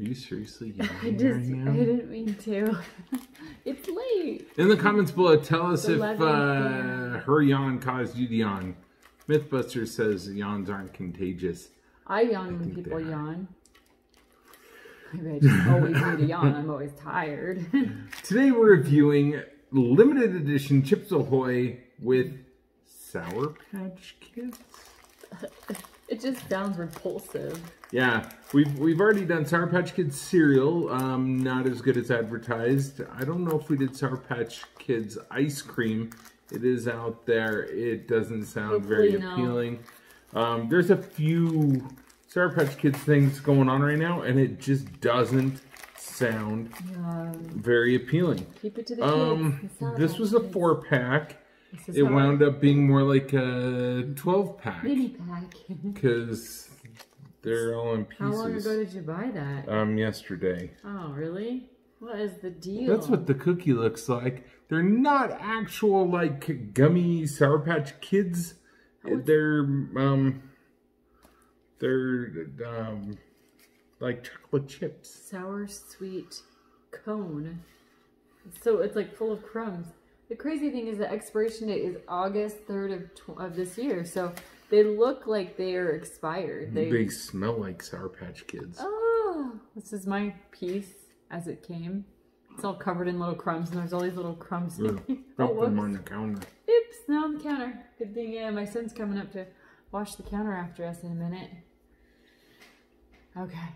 Are you seriously I just, right now? I didn't mean to. it's late. In the comments below, tell us if uh, her yawn caused you to yawn. Mythbusters says yawns aren't contagious. I yawn when people yawn. Maybe I just always need to yawn. I'm always tired. Today we're reviewing limited edition Chips Ahoy with Sour Patch Kids. It just sounds repulsive. Yeah, we've we've already done Sour Patch Kids cereal, um, not as good as advertised. I don't know if we did Sour Patch Kids ice cream. It is out there. It doesn't sound very Hopefully no. appealing. Um, there's a few Sour Patch Kids things going on right now, and it just doesn't sound Um, very appealing. keep it to the kids. Um, not this was a four pack. It wound up being more like a twelve pack mini pack. because they're all in pieces. How long ago did you buy that? Um, yesterday. Oh, really? What is the deal? That's what the cookie looks like. They're not actual like gummy Sour Patch Kids. They're um, they're um, like chocolate chips. sour sweet cone. So it's like full of crumbs. The crazy thing is the expiration date is August 3rd of, tw- of this year. So they look like they are expired. They, They smell like Sour Patch Kids. Oh, this is my piece as it came. It's all covered in little crumbs and there's all these little crumbs. Oh, Drop them on the counter. Oops, now on the counter. Good thing, yeah, my son's coming up to wash the counter after us in a minute. Okay.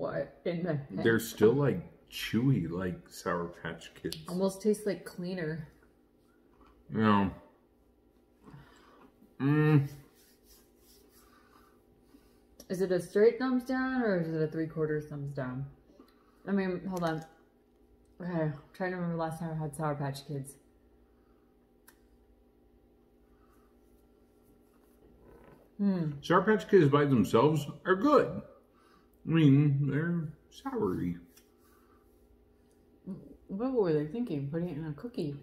What in the heck? They're still like chewy, like Sour Patch Kids. Almost tastes like cleaner. No. Mmm. Is it a straight thumbs down or is it a three quarters thumbs down? I mean, hold on. Okay, I'm trying to remember last time I had Sour Patch Kids. Hmm. Sour Patch Kids by themselves are good. I mean, they're soury. What were they thinking? Putting it in a cookie.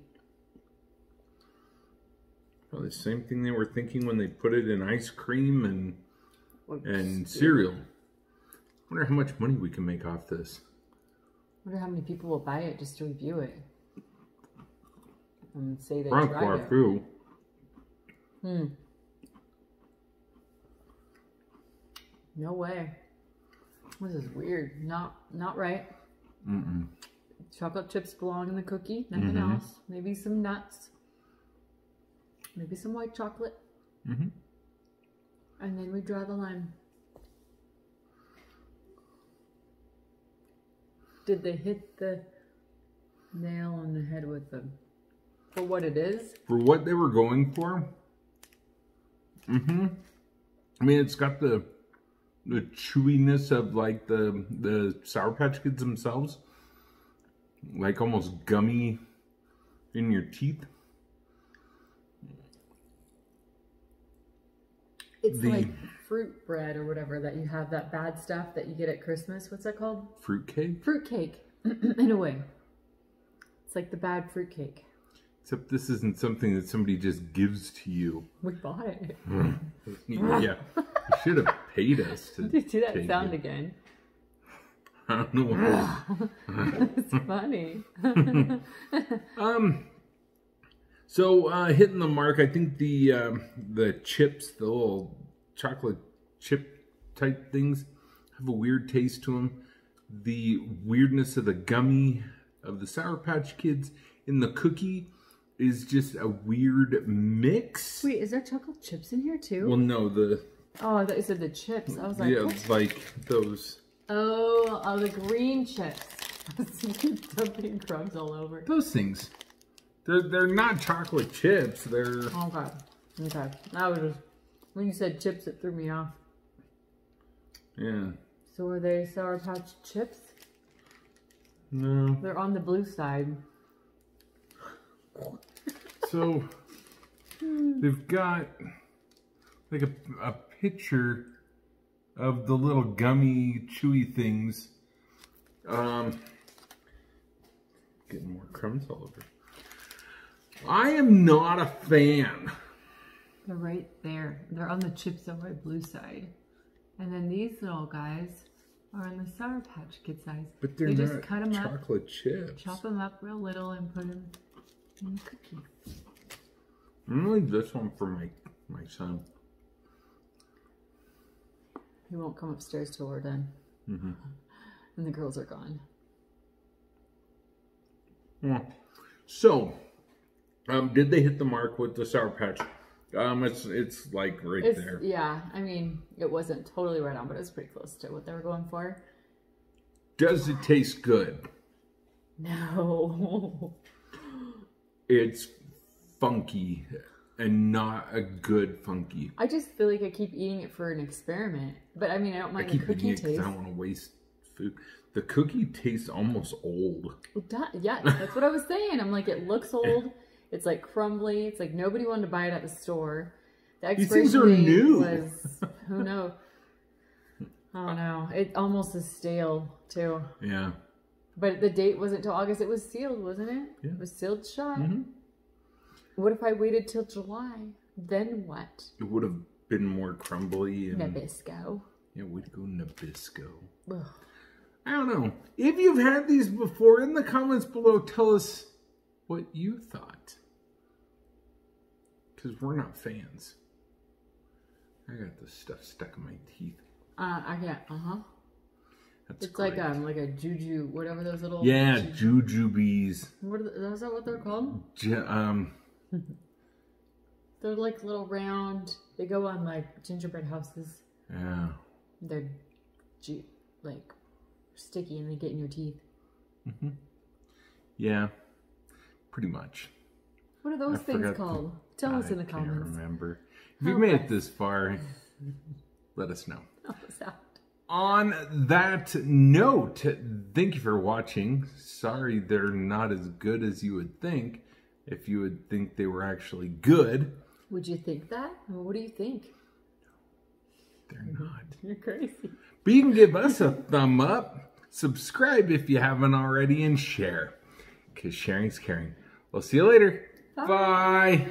Well, the same thing they were thinking when they put it in ice cream and and cereal. Wonder how much money we can make off this. wonder how many people will buy it just to review it. And say they Front tried it. through. Hmm. No way. This is weird. Not not right. Mm-mm. Chocolate chips belong in the cookie, nothing Mhm. else. Maybe some nuts. Maybe some white chocolate. Mhm. And then we draw the line. Did they hit the nail on the head with them? For what it is? For what they were going for. Mm-hmm. I mean, it's got the the chewiness of like the the Sour Patch Kids themselves, like almost gummy in your teeth. It's The- like fruit bread or whatever that you have that bad stuff that you get at Christmas. What's that called? Fruit cake. Fruit cake, in a way. It's like the bad fruit cake. Except this isn't something that somebody just gives to you. We bought it. yeah, should have paid us to see that sound it. again? I don't know what it is. It's funny. Um. So uh, hitting the mark, I think the um, the chips, the little chocolate chip type things, have a weird taste to them. The weirdness of the gummy of the Sour Patch Kids in the cookie is just a weird mix. Wait, is there chocolate chips in here too? Well, no, the oh, I thought you said the chips. I was like, yeah, what? like those Oh, oh, the green chips. Dumping crumbs all over. those things. They're they're not chocolate chips. They're Okay. Okay. I was just, when you said chips, it threw me off. yeah. So are they Sour Patch chips? No. They're on the blue side. So they've got like a, a picture of the little gummy, chewy things. Um, getting more crumbs all over. I am not a fan. They're right there. They're on the Chips Ahoy blue side. And then these little guys are on the Sour Patch Kid size. But they're you not just cut them up, chocolate chips. chop them up real little, and put them in the cookie. I'm gonna leave this one for my my son. He won't come upstairs till we're done. Mm-hmm. And the girls are gone. Yeah. So, um, did they hit the mark with the Sour Patch? Um, it's it's like right It's, there. yeah, I mean, it wasn't totally right on, but it was pretty close to what they were going for. Does it taste good? No. It's funky and not a good funky. I just feel like I keep eating it for an experiment. But I mean, I don't I mind the keep eating cookie it because taste. I don't want to waste food. The cookie tastes almost old. It does- yeah, that's what I was saying. I'm like, it looks old. It's like crumbly. It's like nobody wanted to buy it at the store. The These things are new. was who knows. I don't know. It almost is stale too. Yeah. But the date wasn't till August. It was sealed, wasn't it? Yeah. It was sealed shut. Mhm. What if I waited till July? Then what? It would have been more crumbly and Nabisco. yeah, we'd go Nabisco. Ugh. I don't know. If you've had these before, in the comments below, tell us what you thought. Because we're not fans. I got this stuff stuck in my teeth. Uh, I can't. Uh huh. That's It's like um, like a juju, whatever those little. Yeah, ju- jujubes. What are the, is that what they're called? Ju- um, They're like little round. They go on like gingerbread houses. yeah. They're like sticky and they get in your teeth. Mhm. Yeah, pretty much. What are those I things forgot the- called? Tell us in the can't comments. remember. If you made it this far, let us know. Help us out. On that note, thank you for watching. Sorry they're not as good as you would think. If you would think they were actually good, Would you think that? Well, what do you think? they're not. You're crazy. But you can give us a thumb up, subscribe if you haven't already, and share. Because sharing's caring. We'll see you later. Bye. Bye.